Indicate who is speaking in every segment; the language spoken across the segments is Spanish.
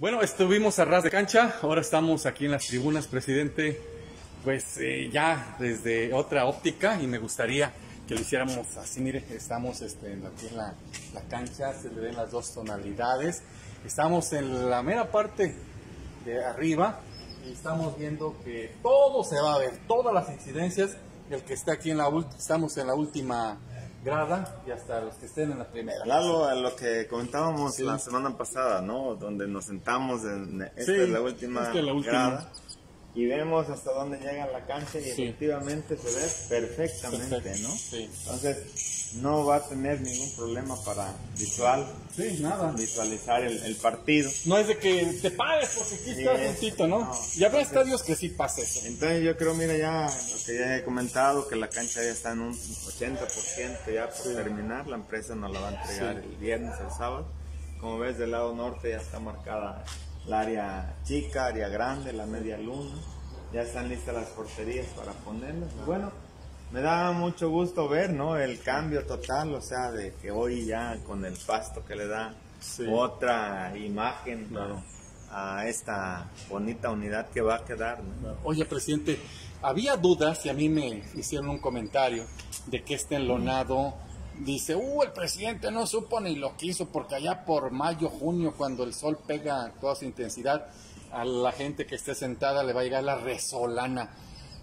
Speaker 1: Bueno, estuvimos a ras de cancha, ahora estamos aquí en las tribunas, presidente, pues eh, ya desde otra óptica y me gustaría que lo hiciéramos así, mire, estamos este, aquí en la, la cancha, se le ven las dos tonalidades, estamos en la mera parte de arriba y estamos viendo que todo se va a ver, todas las incidencias, el que está aquí en la última, estamos en la última grada y hasta los que estén en la primera.
Speaker 2: Lalo, a lo que comentábamos
Speaker 1: Sí.
Speaker 2: la semana pasada, ¿no? Donde nos sentamos en esta
Speaker 1: Sí,
Speaker 2: es la última
Speaker 1: esta es la última.
Speaker 2: grada y vemos hasta dónde llega la cancha y
Speaker 1: Sí.
Speaker 2: efectivamente se ve perfectamente,
Speaker 1: Perfecto.
Speaker 2: ¿no?
Speaker 1: Sí.
Speaker 2: Entonces no va a tener ningún problema para visual
Speaker 1: Sí, nada.
Speaker 2: visualizar el, el partido.
Speaker 1: No es de que te pares porque aquí
Speaker 2: Sí,
Speaker 1: está
Speaker 2: es-
Speaker 1: juntito, ¿no?
Speaker 2: no,
Speaker 1: ya habrá
Speaker 2: entonces-
Speaker 1: estadios que sí pasa eso.
Speaker 2: Entonces yo creo, mira, ya lo que ya he comentado, que la cancha ya está en un 80% ya por terminar, la empresa nos la va a entregar
Speaker 1: Sí.
Speaker 2: el viernes, el sábado. Como ves, del lado norte ya está marcada la área chica, área grande, la media luna. Ya están listas las porterías para ponerlas. Bueno, me da mucho gusto ver, ¿no? El cambio total, o sea, de que hoy ya con el pasto que le da
Speaker 1: Sí.
Speaker 2: otra imagen
Speaker 1: Claro.
Speaker 2: a esta bonita unidad que va a quedar, ¿no?
Speaker 1: Oye, presidente, había dudas y a mí me hicieron un comentario de que este enlonado dice, uh, el presidente no supo ni lo que hizo porque allá por mayo, junio, cuando el sol pega a toda su intensidad, a la gente que esté sentada le va a llegar la resolana.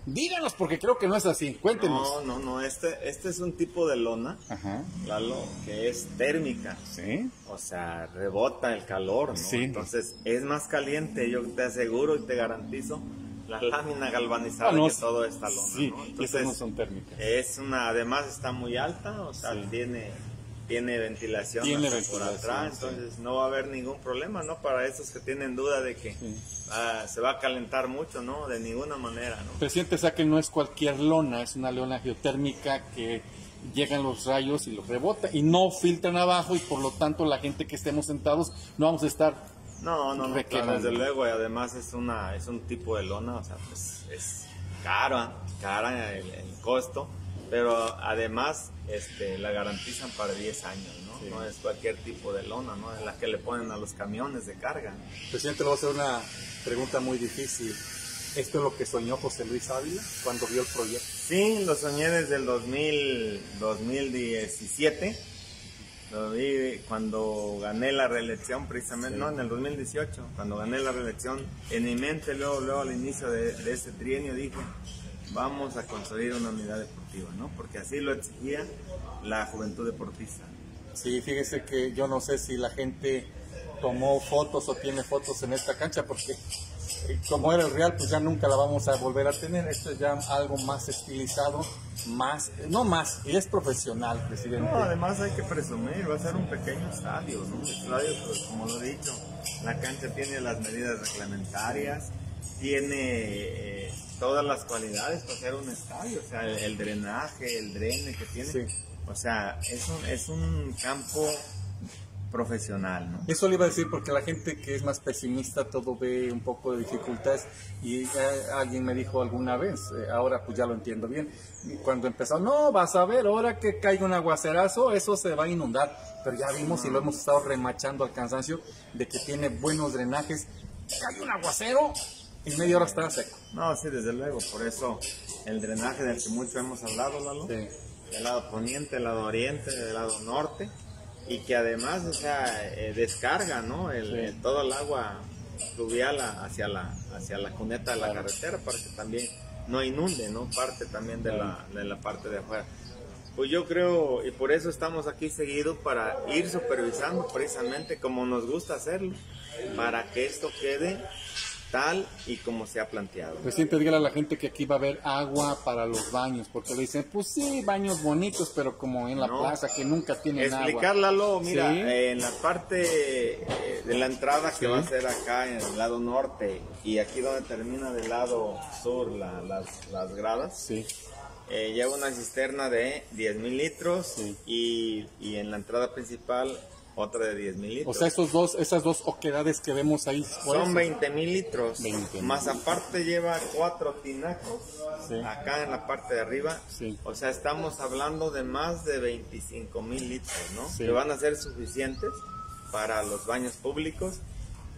Speaker 1: Díganos, porque creo que no es así. Cuéntenos.
Speaker 2: No, no, no, este, este es un tipo de lona,
Speaker 1: Ajá.
Speaker 2: Lalo, que es térmica,
Speaker 1: Sí.
Speaker 2: o sea, rebota el calor, ¿no?
Speaker 1: Sí.
Speaker 2: Entonces es más caliente, yo te aseguro y te garantizo, la lámina galvanizada
Speaker 1: Ah, no,
Speaker 2: que todo esta lona,
Speaker 1: Sí,
Speaker 2: ¿no? Entonces,
Speaker 1: no son térmicas.
Speaker 2: es una, además está muy alta, o sea,
Speaker 1: Sí.
Speaker 2: tiene, tiene ventilación
Speaker 1: Tiene
Speaker 2: hasta por
Speaker 1: ventilación,
Speaker 2: atrás,
Speaker 1: sí.
Speaker 2: entonces no va a haber ningún problema, ¿no? Para esos que tienen duda de que
Speaker 1: Sí.
Speaker 2: ah, se va a calentar mucho, ¿no? De ninguna manera, ¿no?
Speaker 1: Presidente, sabe que no es cualquier lona, es una lona geotérmica que llegan los rayos y los rebota y no filtran abajo y por lo tanto la gente que estemos sentados no vamos a estar
Speaker 2: No, no, no, claro, desde luego, y además es una es un tipo de lona, o sea, pues es cara, cara el, el costo, pero además este, la garantizan para 10 años, ¿no?
Speaker 1: Sí.
Speaker 2: No es cualquier tipo de lona, ¿no? Es la que le ponen a los camiones de carga.
Speaker 1: Presidente, le voy a hacer una pregunta muy difícil. ¿Esto es lo que soñó José Luis Ávila cuando vio el proyecto?
Speaker 2: Sí, lo soñé desde el 2000, 2017. Lo vi cuando gané la reelección, precisamente,
Speaker 1: Sí.
Speaker 2: no, en el 2018, cuando gané la reelección, en mi mente, luego, luego al inicio de, de ese trienio, dije, vamos a construir una unidad deportiva, ¿no? Porque así lo exigía la juventud deportista.
Speaker 1: Sí, fíjese que yo no sé si la gente tomó fotos o tiene fotos en esta cancha porque eh, como era el Real, pues ya nunca la vamos a volver a tener. Esto es ya algo más estilizado, más, no más, y es profesional, presidente.
Speaker 2: No, además hay que presumir, va a ser un pequeño estadio, ¿no? Un estadio, pues, como lo he dicho, la cancha tiene las medidas reglamentarias, tiene eh, todas las cualidades para ser un estadio, o sea, el, el drenaje, el drene que tiene,
Speaker 1: Sí.
Speaker 2: o sea, es un, es un campo profesional, ¿no?
Speaker 1: Eso le iba a decir porque la gente que es más pesimista todo ve un poco de dificultades y eh, alguien me dijo alguna vez, eh, ahora pues ya lo entiendo bien, cuando empezó, no, vas a ver, ahora que caiga un aguacerazo, eso se va a inundar, pero ya vimos y lo hemos estado remachando al cansancio de que tiene buenos drenajes, cae un aguacero y media hora está seco.
Speaker 2: No, sí, desde luego, por eso el drenaje del que mucho hemos hablado, Lalo,
Speaker 1: Sí.
Speaker 2: del lado poniente, del lado oriente, del lado norte, y que además, o sea, eh, descarga, ¿no? El,
Speaker 1: Sí.
Speaker 2: todo el agua fluvial hacia la, hacia la cuneta de la
Speaker 1: Claro.
Speaker 2: carretera para que también no inunde, ¿no? Parte también de, la, de la parte de afuera. Pues yo creo, y por eso estamos aquí seguido, para ir supervisando precisamente como nos gusta hacerlo, para que esto quede tal y como se ha planteado.
Speaker 1: Presidente, dígale a la gente que aquí va a haber agua para los baños, porque le dicen, pues sí, baños bonitos, pero como en la
Speaker 2: No.
Speaker 1: plaza que nunca tienen agua.
Speaker 2: Explicarlo, mira,
Speaker 1: Sí.
Speaker 2: eh, en la parte eh, de la entrada que
Speaker 1: Sí.
Speaker 2: va a ser acá en el lado norte y aquí donde termina del lado sur la- las, las gradas,
Speaker 1: Sí,
Speaker 2: eh, lleva una cisterna de 10 mil litros
Speaker 1: Sí.
Speaker 2: y, y en la entrada principal otra de 10 mil
Speaker 1: o
Speaker 2: litros.
Speaker 1: sea, esos dos, esas dos oquedades que vemos ahí.
Speaker 2: Son
Speaker 1: eso.
Speaker 2: 20 mil litros.
Speaker 1: 20,000.
Speaker 2: Más aparte lleva cuatro tinacos
Speaker 1: Sí.
Speaker 2: acá en la parte de arriba.
Speaker 1: Sí.
Speaker 2: O sea, estamos hablando de más de 25 mil litros, ¿no?
Speaker 1: Sí.
Speaker 2: Que van a ser suficientes para los baños públicos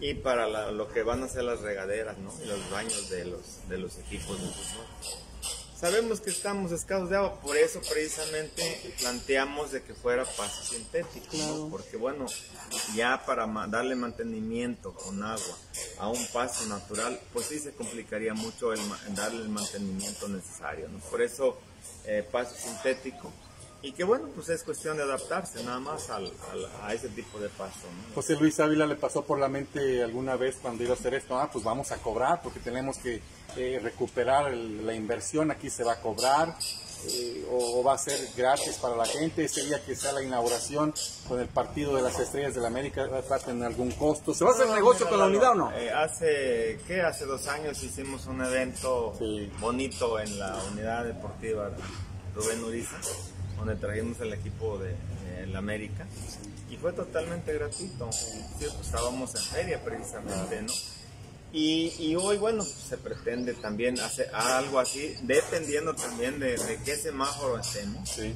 Speaker 2: y para lo que van a ser las regaderas, ¿no? Y los baños de los, de los equipos de fútbol. Sabemos que estamos escasos de agua, por eso precisamente planteamos de que fuera paso sintético, porque bueno, ya para darle mantenimiento con agua a un paso natural, pues sí se complicaría mucho el, darle el mantenimiento necesario, ¿no? Por eso eh, paso sintético y que bueno, pues es cuestión de adaptarse nada más al, a ese tipo de paso.
Speaker 1: José Luis Ávila le pasó por la mente alguna vez cuando iba a hacer esto, ah, pues vamos a cobrar porque tenemos que eh, recuperar la inversión, aquí se va a cobrar. Eh, o, va a ser gratis para la gente, ese día que sea la inauguración con el partido de las estrellas de la América, ¿va a tener algún costo? ¿Se va a hacer negocio con la unidad o no?
Speaker 2: Eh, hace, ¿qué? Hace dos años hicimos un evento bonito en la unidad deportiva Rubén Uriza donde trajimos el equipo de, la América y fue totalmente gratuito. Pues, estábamos en feria precisamente, ¿no? Y, hoy, bueno, se pretende también hacer algo así, dependiendo también de, de qué semáforo estemos. Sí.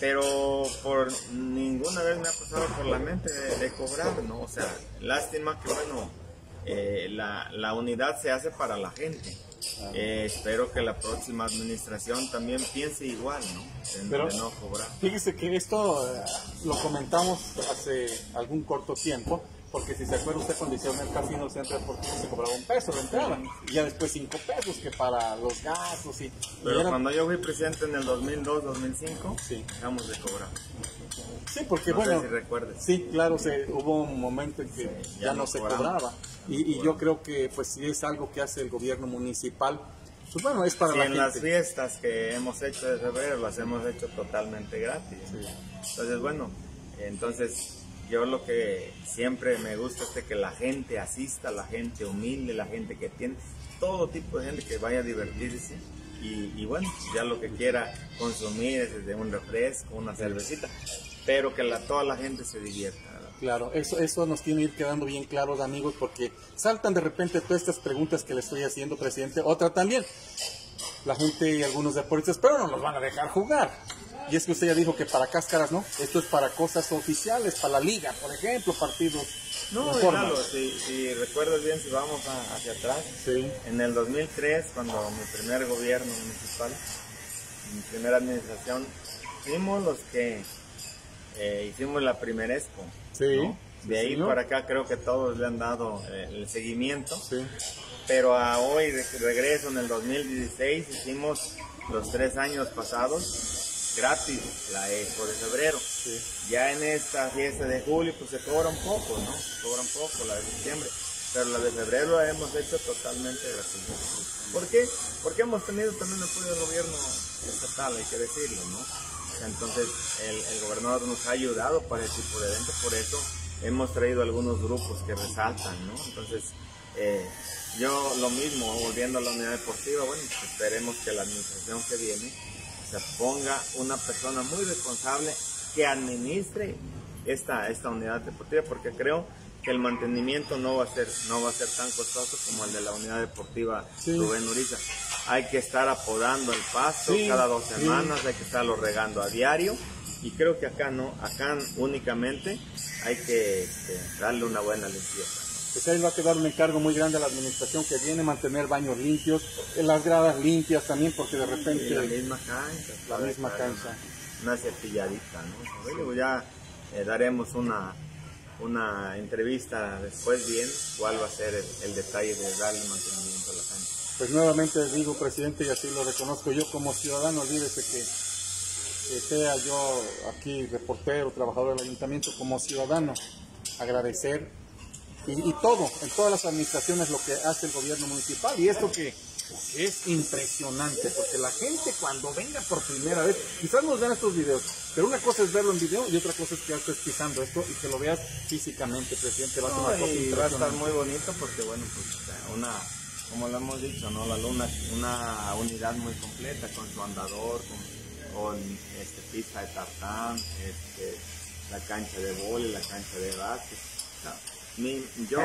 Speaker 2: Pero por ninguna vez me ha pasado por la mente de, cobrar, ¿no? O sea, lástima que, bueno, eh, la, la unidad se hace para la gente eh, espero que la próxima administración también piense igual, ¿no?
Speaker 1: Pero, no cobrar. Fíjese que esto eh, lo comentamos hace algún corto tiempo, porque si se acuerda usted cuando hicieron el casino deportivo se cobraba un peso de entrada y ya después cinco pesos que para los gastos y...
Speaker 2: Pero cuando yo fui presidente en el 2002-2005, sí. dejamos de cobrar.
Speaker 1: Sí, porque bueno, sí, claro, se, hubo un momento en que ya, no, se cobraba y, yo creo que pues si es algo que hace el gobierno municipal, pues bueno, es para la
Speaker 2: en las fiestas que hemos hecho de febrero las hemos hecho totalmente gratis. Entonces, bueno, entonces yo lo que siempre me gusta es que la gente asista, la gente humilde, la gente que tiene, todo tipo de gente que vaya a divertirse y, bueno, ya lo que quiera consumir es desde un refresco, una cervecita, pero que la, toda la gente se divierta.
Speaker 1: Claro, eso, eso nos tiene que ir quedando bien claro, amigos, porque saltan de repente todas estas preguntas que le estoy haciendo, presidente. Otra también, la gente y algunos deportistas, pero no nos van a dejar jugar. Y es que usted ya dijo que para cáscaras, ¿no? Esto es para cosas oficiales, para la liga, por ejemplo, partidos.
Speaker 2: No, claro, si, si, recuerdas bien, si vamos hacia atrás, sí. en el 2003, cuando mi primer gobierno municipal, mi primera administración, fuimos los que eh, hicimos la primera expo. Sí. De ahí para acá creo que todos le han dado eh, el seguimiento. Sí. Pero a hoy, de regreso en el 2016, hicimos los tres años pasados gratis la Expo de febrero. Ya en esta fiesta de julio pues se cobra un poco, ¿no? Se cobra un poco la de diciembre. Pero la de febrero la hemos hecho totalmente gratuita. ¿Por qué? Porque hemos tenido también apoyo del gobierno estatal, hay que decirlo, ¿no? Entonces el, gobernador nos ha ayudado para ese tipo de eventos, por eso hemos traído algunos grupos que resaltan, ¿no? Entonces, eh, yo lo mismo, volviendo a la unidad deportiva, bueno, esperemos que la administración que viene se ponga una persona muy responsable que administre esta, esta unidad deportiva, porque creo que el mantenimiento no va a ser, no va a ser tan costoso como el de la unidad deportiva Rubén Uriza. Hay que estar apodando el pasto cada dos semanas, hay que estarlo regando a diario. Y creo que acá no, acá únicamente hay que este, darle una buena limpieza
Speaker 1: pues ahí va a quedar un encargo muy grande a la administración que viene, mantener baños limpios, las gradas limpias también, porque de repente...
Speaker 2: la misma cancha.
Speaker 1: La misma cancha.
Speaker 2: Una cepilladita, ¿no? ya eh, daremos una, una entrevista después bien, cuál va a ser el, detalle de darle mantenimiento a la cancha.
Speaker 1: Pues nuevamente digo, presidente, y así lo reconozco yo como ciudadano, olvídese que, que sea yo aquí reportero, trabajador del ayuntamiento, como ciudadano, agradecer y, todo, en todas las administraciones lo que hace el gobierno municipal. Y esto que, es impresionante, porque la gente cuando venga por primera vez, quizás nos vean estos videos, pero una cosa es verlo en video y otra cosa es que estés pisando esto y que lo veas físicamente, presidente.
Speaker 2: Va, a, va a estar muy bonito porque, bueno, pues una, como lo hemos dicho, ¿no? La luna, una unidad muy completa con su andador, con, este, pista de tartán, este, la cancha de vóley, la cancha de básquet yo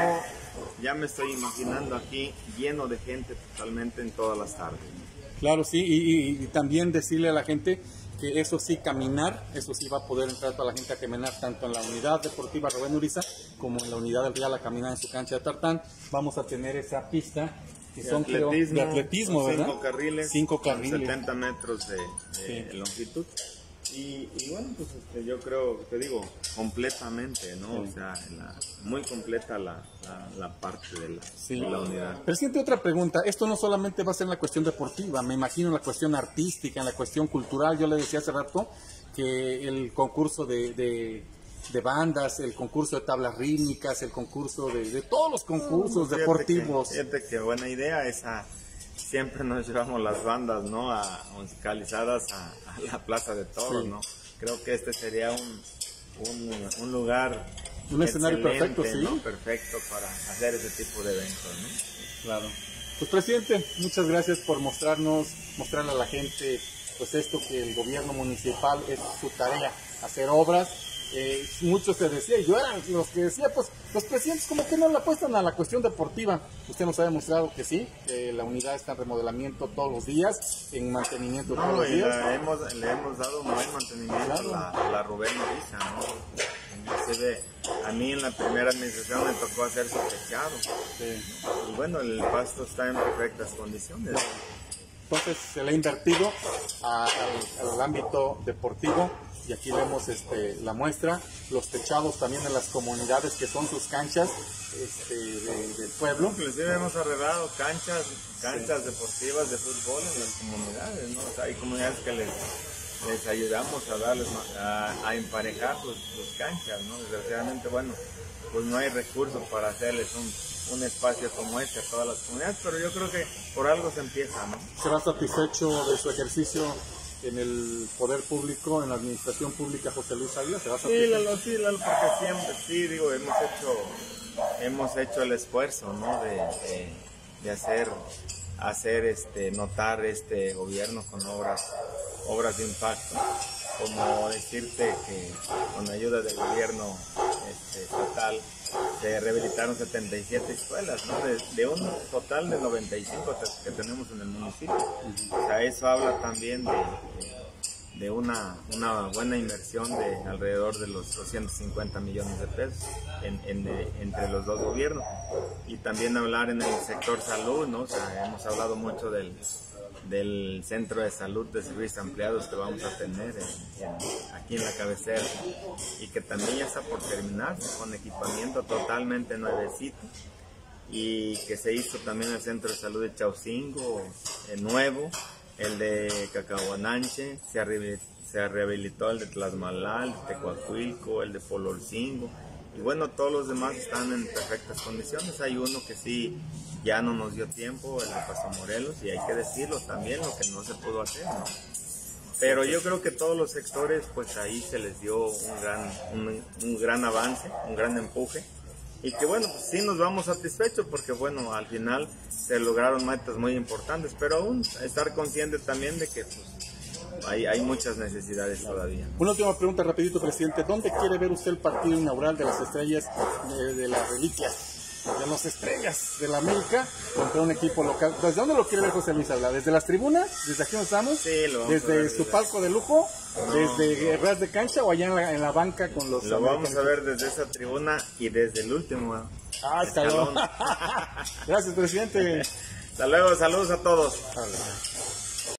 Speaker 2: ya me estoy imaginando aquí lleno de gente totalmente en todas las tardes.
Speaker 1: Claro, sí, y, también decirle a la gente que eso sí, caminar, eso sí va a poder entrar toda la gente a caminar tanto en la unidad deportiva Rubén Uriza como en la unidad del Real a caminar en su cancha de tartán. Vamos a tener esa pista que
Speaker 2: De
Speaker 1: son creo,
Speaker 2: atletismo,
Speaker 1: de atletismo,
Speaker 2: son
Speaker 1: ¿verdad?
Speaker 2: Cinco carriles.
Speaker 1: Cinco carriles.
Speaker 2: 70 metros de, de
Speaker 1: Sí.
Speaker 2: longitud. Y, y bueno, pues este, yo creo, te digo, completamente, ¿no?
Speaker 1: Sí.
Speaker 2: O sea, la- muy completa la, la, la parte de la,
Speaker 1: Sí.
Speaker 2: de la unidad.
Speaker 1: Presidente, otra pregunta. Esto no solamente va a ser en la cuestión deportiva, me imagino en la cuestión artística, en la cuestión cultural. Yo le decía hace rato que el concurso de, de- de bandas, el concurso de tablas rítmicas, el concurso de, de todos los concursos
Speaker 2: Fíjate
Speaker 1: deportivos.
Speaker 2: Que, fíjate que buena idea esa. Siempre nos llevamos las bandas, ¿no? A, musicalizadas a, a la Plaza de Toros,
Speaker 1: Sí.
Speaker 2: ¿no? Creo que este sería un, un, un lugar.
Speaker 1: Un escenario perfecto, sí.
Speaker 2: ¿no? Perfecto para hacer ese tipo de eventos, ¿no?
Speaker 1: Claro. Pues presidente, muchas gracias por mostrarnos, mostrarle a la gente, pues esto que el gobierno municipal es su tarea, hacer obras. Eh, mucho se decía, y yo era los que decía, pues los presidentes como que no le apuestan a la cuestión deportiva. Usted nos ha demostrado que sí, que la unidad está en remodelamiento todos los días, en mantenimiento todos
Speaker 2: No,
Speaker 1: los
Speaker 2: y
Speaker 1: días.
Speaker 2: la hemos, le hemos dado un buen mantenimiento
Speaker 1: Claro.
Speaker 2: a, la, a la Rubén Oriza, ¿no? Inclusive, a mí en la primera administración me tocó hacer su techado.
Speaker 1: Sí.
Speaker 2: Y bueno, el pasto está en perfectas condiciones.
Speaker 1: Entonces se le ha invertido a- al, al ámbito deportivo y aquí vemos este, la muestra, los techados también de las comunidades que son sus canchas este, de- del pueblo.
Speaker 2: Inclusive hemos arreglado canchas, canchas deportivas de fútbol en las comunidades, ¿no? O sea, hay comunidades que les, les ayudamos a darles, a emparejar sus, sus canchas, ¿no? Desgraciadamente, bueno, pues no hay recursos para hacerles un, un espacio como este a todas las comunidades, pero yo creo que por algo se empieza, ¿no?
Speaker 1: ¿Será satisfecho de su ejercicio en el poder público, en la administración pública José Luis Águila? ¿Será
Speaker 2: Sí,
Speaker 1: satisfecho?
Speaker 2: Lalo, sí, Lalo, porque siempre, sí, digo, hemos hecho, hemos hecho el esfuerzo, ¿no? De, de- de hacer, hacer este, notar este gobierno con obras, obras de impacto. Como decirte que con ayuda del gobierno este, estatal se rehabilitaron 77 escuelas, ¿no? De, de un total de 95 que tenemos en el municipio. O sea, eso habla también de, de- de una, una buena inversión de alrededor de los 250 millones de pesos en- en, eh, entre los dos gobiernos. Y también hablar en el sector salud, ¿no? O sea, hemos hablado mucho del, del centro de salud de servicios ampliados que vamos a tener en- en- aquí en la cabecera. Y que también ya está por terminarse con equipamiento totalmente nuevecito. Y que se hizo también el centro de salud de Chaucingo, el nuevo, el de Cacahuananche, se, se rehabilitó el de Tlasmalal, el de Tecoacuilco, el de Pololcingo, y bueno, todos los demás están en perfectas condiciones. Hay uno que sí ya no nos dio tiempo, el de Paso Morelos, y hay que decirlo también, lo que no se pudo hacer, ¿no? Pero yo creo que todos los sectores, pues ahí se les dio un gran, un, gran avance, un gran empuje. Y que bueno, pues sí nos vamos satisfechos porque bueno, al final se lograron metas muy importantes, pero aún estar consciente también de que pues, hay, hay muchas necesidades todavía.
Speaker 1: Una última pregunta rapidito, presidente. ¿Dónde quiere ver usted el partido inaugural de las estrellas de, de las reliquias? De las estrellas de la América contra un equipo local. ¿Desde dónde lo quiere ver José Luis Habla? ¿Desde las tribunas? ¿Desde aquí donde estamos?
Speaker 2: Sí, lo vamos a
Speaker 1: ¿Desde su palco de lujo?
Speaker 2: No.
Speaker 1: ¿Desde ras de cancha o allá en la, en la banca con los
Speaker 2: Lo vamos a ver desde esa tribuna y desde el último
Speaker 1: Ah, escalón.
Speaker 2: escalón.
Speaker 1: Gracias, presidente.
Speaker 2: Hasta luego, saludos a todos.